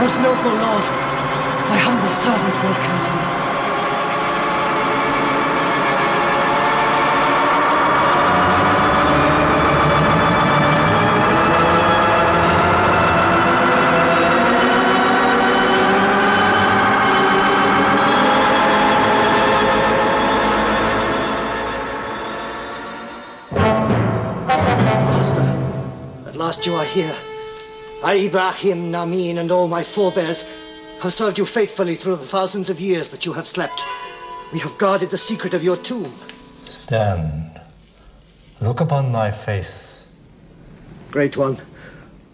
most noble lord, thy humble servant welcomes thee. Master, at last you are here. I, Ibrahim, Namin, and all my forebears have served you faithfully through the thousands of years that you have slept. We have guarded the secret of your tomb. Stand. Look upon my face. Great one,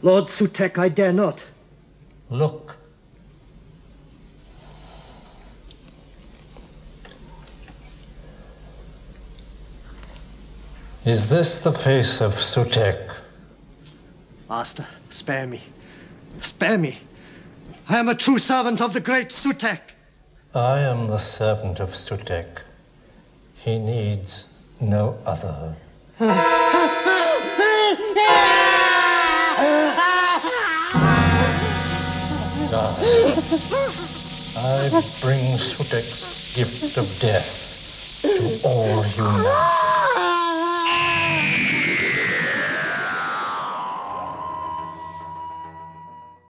Lord Sutekh, I dare not. Look. Is this the face of Sutekh? Master, spare me. Spare me. I am a true servant of the great Sutekh. I am the servant of Sutekh. He needs no other. I bring Sutekh's gift of death to all humanity.